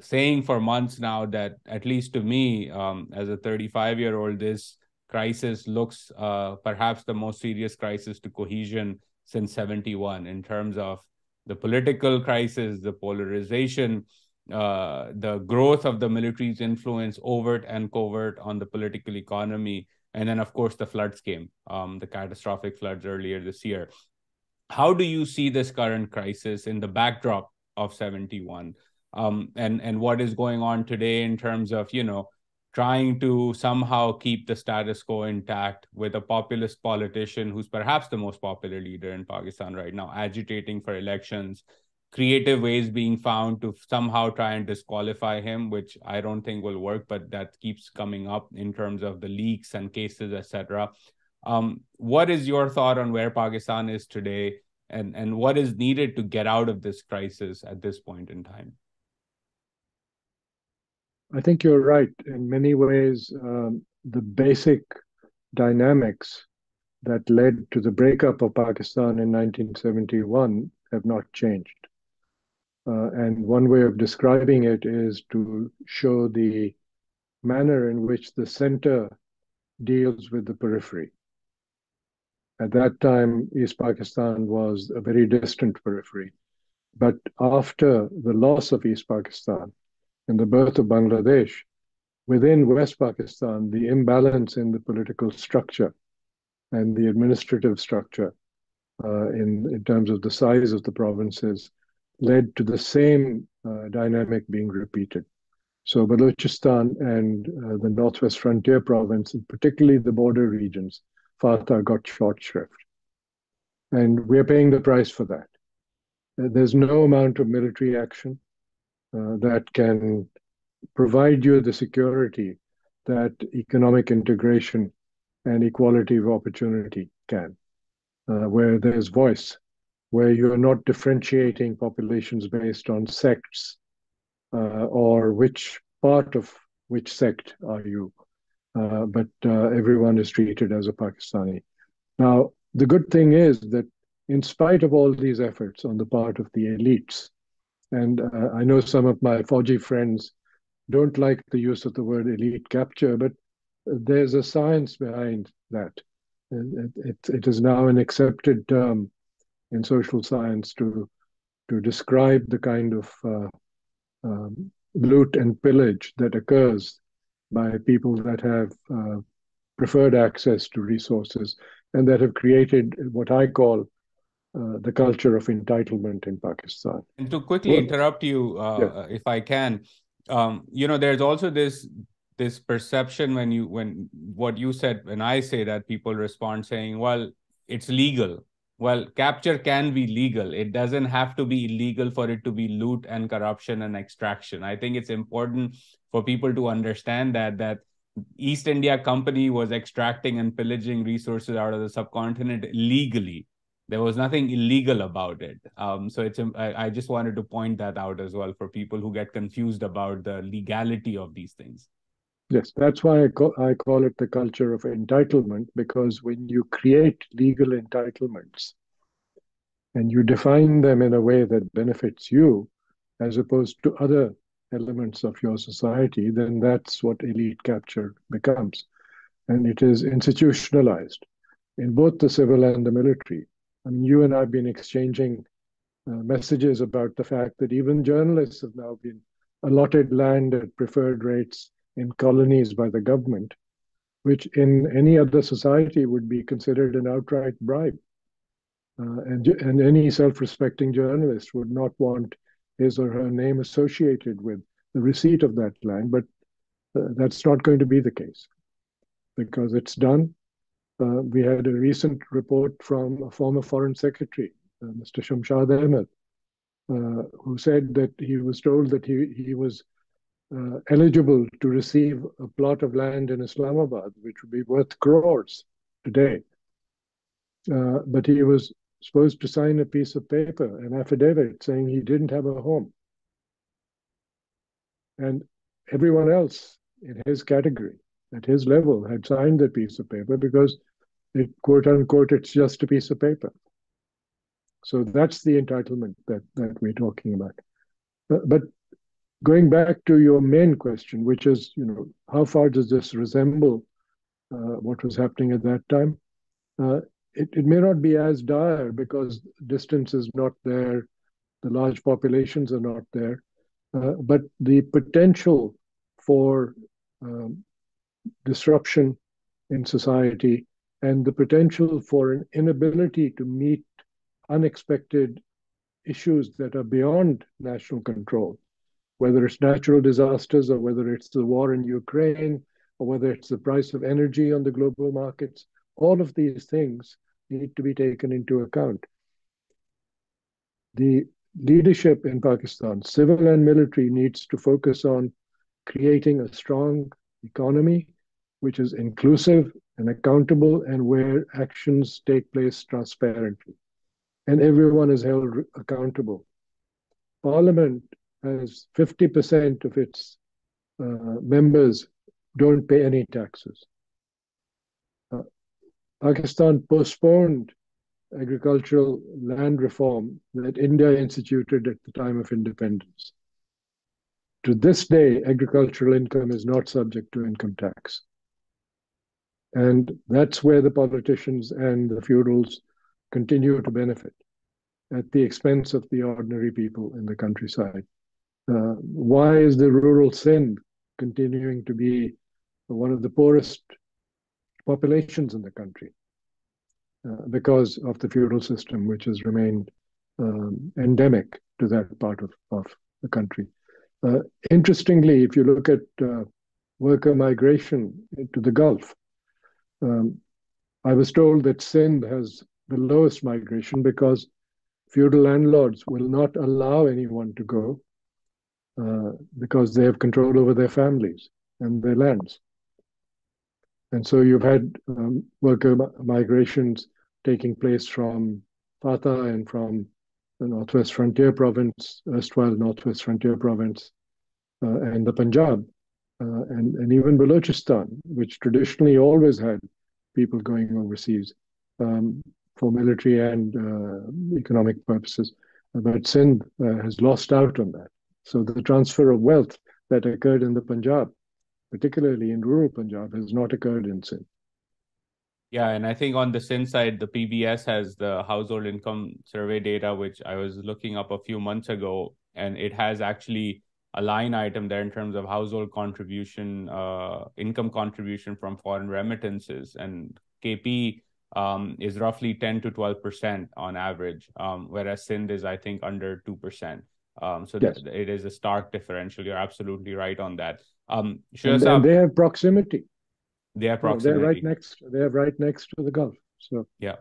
saying for months now that at least to me um, as a 35 year old this crisis looks uh, perhaps the most serious crisis to cohesion since 71 in terms of the political crisis, the polarization, uh, the growth of the military's influence, overt and covert, on the political economy, and then, of course, the floods came, um, the catastrophic floods earlier this year. How do you see this current crisis in the backdrop of 71? Um, and and what is going on today in terms of you know trying to somehow keep the status quo intact with a populist politician who's perhaps the most popular leader in Pakistan right now, agitating for elections, creative ways being found to somehow try and disqualify him, which I don't think will work, but that keeps coming up in terms of the leaks and cases, etc. Um, what is your thought on where Pakistan is today, and and what is needed to get out of this crisis at this point in time? I think you're right. In many ways, um, the basic dynamics that led to the breakup of Pakistan in 1971 have not changed. Uh, and one way of describing it is to show the manner in which the center deals with the periphery. At that time, East Pakistan was a very distant periphery. but after the loss of East Pakistan and the birth of Bangladesh, within West Pakistan, the imbalance in the political structure and the administrative structure uh, in, in terms of the size of the provinces led to the same uh, dynamic being repeated. So Balochistan and uh, the Northwest Frontier Province, and particularly the border regions, FATA got short shrift. And we're paying the price for that. Uh, there's no amount of military action that can provide you the security that economic integration and equality of opportunity can, uh, where there's voice, where you're not differentiating populations based on sects uh, or which part of which sect are you, uh, but uh, everyone is treated as a Pakistani. Now, the good thing is that in spite of all these efforts on the part of the elites, and uh, I know some of my Fauji friends don't like the use of the word elite capture, but there's a science behind that. It, it, it is now an accepted term in social science to to describe the kind of uh, um, loot and pillage that occurs by people that have uh, preferred access to resources and that have created what I call uh, the culture of entitlement in Pakistan. And to quickly well, interrupt you, uh, yeah. if I can, um, you know, there's also this this perception when you when what you said when I say that people respond saying, well, it's legal well capture can be legal it doesn't have to be illegal for it to be loot and corruption and extraction i think it's important for people to understand that that east india company was extracting and pillaging resources out of the subcontinent legally there was nothing illegal about it um, so it's I, I just wanted to point that out as well for people who get confused about the legality of these things Yes, that's why I call, I call it the culture of entitlement because when you create legal entitlements and you define them in a way that benefits you as opposed to other elements of your society, then that's what elite capture becomes. And it is institutionalized in both the civil and the military. I mean, you and I have been exchanging uh, messages about the fact that even journalists have now been allotted land at preferred rates in colonies by the government, which in any other society would be considered an outright bribe. Uh, and, and any self-respecting journalist would not want his or her name associated with the receipt of that land, but uh, that's not going to be the case because it's done. Uh, we had a recent report from a former foreign secretary, uh, Mr. Shamshad Ahmed, uh, who said that he was told that he, he was uh, eligible to receive a plot of land in Islamabad, which would be worth crores today. Uh, but he was supposed to sign a piece of paper, an affidavit saying he didn't have a home. And everyone else in his category, at his level, had signed that piece of paper because it, quote unquote, it's just a piece of paper. So that's the entitlement that, that we're talking about. But, but going back to your main question, which is, you know, how far does this resemble uh, what was happening at that time? Uh, it, it may not be as dire because distance is not there, the large populations are not there, uh, but the potential for um, disruption in society and the potential for an inability to meet unexpected issues that are beyond national control whether it's natural disasters or whether it's the war in Ukraine or whether it's the price of energy on the global markets, all of these things need to be taken into account. The leadership in Pakistan, civil and military, needs to focus on creating a strong economy which is inclusive and accountable and where actions take place transparently and everyone is held accountable. Parliament has 50% of its uh, members don't pay any taxes. Uh, Pakistan postponed agricultural land reform that India instituted at the time of independence. To this day, agricultural income is not subject to income tax. And that's where the politicians and the feudals continue to benefit. at the expense of the ordinary people in the countryside? Uh, why is the rural Sindh continuing to be one of the poorest populations in the country? Uh, because of the feudal system, which has remained um, endemic to that part of, of the country. Uh, interestingly, if you look at uh, worker migration to the Gulf, um, I was told that Sindh has the lowest migration because feudal landlords will not allow anyone to go uh, because they have control over their families and their lands. And so you've had um, worker migrations taking place from FATA and from the Northwest Frontier Province, erstwhile Northwest Frontier Province, uh, and the Punjab, uh, and, and even Balochistan, which traditionally always had people going overseas um, for military and uh, economic purposes. But Sindh uh, has lost out on that. So the transfer of wealth that occurred in the Punjab, particularly in rural Punjab, has not occurred in Sindh. Yeah, and I think on the Sindh side, the PBS has the household income survey data, which I was looking up a few months ago, and it has actually a line item there in terms of household contribution, uh, income contribution from foreign remittances, and KP um, is roughly 10 to 12 percent on average, um, whereas Sindh is, I think, under two percent. Um, so yes. th- it is a stark differential. You're absolutely right on that. Um, and, and they have proximity. They have proximity. they're right next. They're right next to the Gulf. So yeah.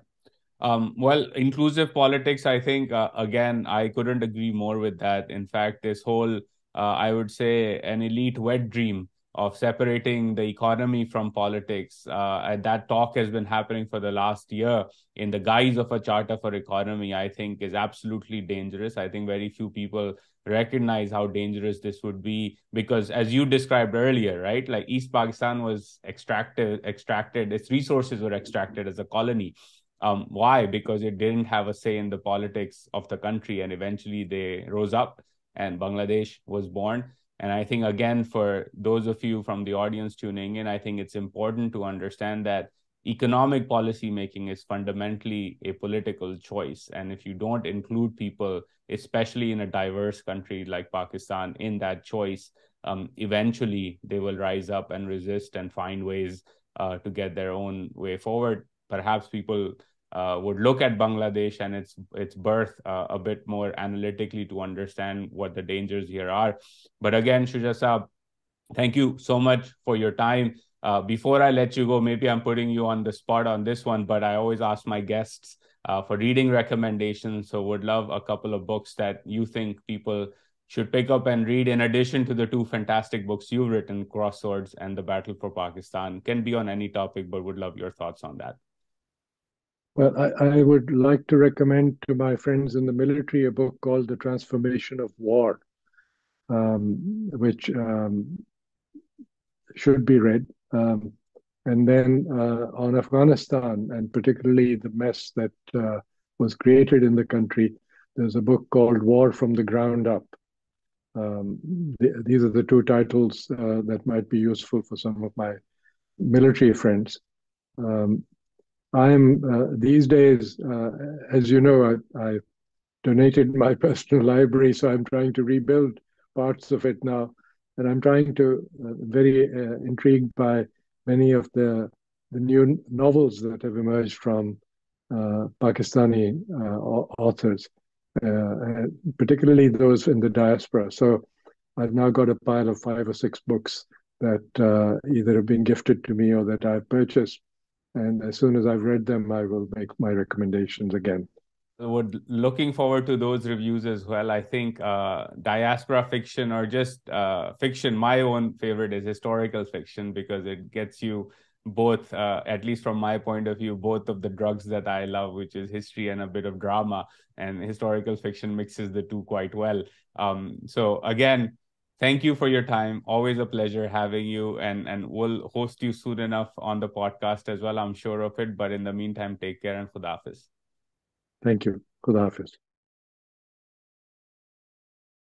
Um, well, inclusive politics. I think uh, again, I couldn't agree more with that. In fact, this whole, I would say, an elite wet dream of separating the economy from politics. Uh, that talk has been happening for the last year in the guise of a charter for economy, I think is absolutely dangerous. I think very few people recognize how dangerous this would be because as you described earlier, right? Like East Pakistan was extracted, extracted, its resources were extracted as a colony. Um, why? Because it didn't have a say in the politics of the country. And eventually they rose up and Bangladesh was born and I think, again, for those of you from the audience tuning in, I think it's important to understand that economic policy making is fundamentally a political choice. And if you don't include people, especially in a diverse country like Pakistan, in that choice, um, eventually they will rise up and resist and find ways uh, to get their own way forward. Perhaps people uh, would look at Bangladesh and its its birth uh, a bit more analytically to understand what the dangers here are. But again, Shuja Saab, thank you so much for your time. Uh, before I let you go, maybe I'm putting you on the spot on this one, but I always ask my guests uh, for reading recommendations. So would love a couple of books that you think people should pick up and read in addition to the two fantastic books you've written, Crossed Swords and The Battle for Pakistan. Can be on any topic, but would love your thoughts on that. Well, I, I, would like to recommend to my friends in the military a book called The Transformation of War, um, which um, should be read. Um, and then uh, on Afghanistan, and particularly the mess that uh, was created in the country, there's a book called War from the Ground Up. Um, the, these are the two titles uh, that might be useful for some of my military friends. Um, I'm uh, these days, uh, as you know, I, I, donated my <laughs> personal library, so I'm trying to rebuild parts of it now, and I'm trying to uh, very uh, intrigued by many of the the new novels that have emerged from uh, Pakistani uh, authors, particularly those in the diaspora. So I've now got a pile of five or six books that either have been gifted to me or that I've purchased and as soon as I've read them, I will make my recommendations again. Would looking forward to those reviews as well. I think uh, diaspora fiction or just uh, fiction. My own favorite is historical fiction because it gets you both, uh, at least from my point of view, both of the drugs that I love, which is history and a bit of drama. And historical fiction mixes the two quite well. Um, so again, thank you for your time. Always a pleasure having you, and and we'll host you soon enough on the podcast as well. I'm sure of it. But in the meantime, take care and Khudafis. Thank you. Khudafis.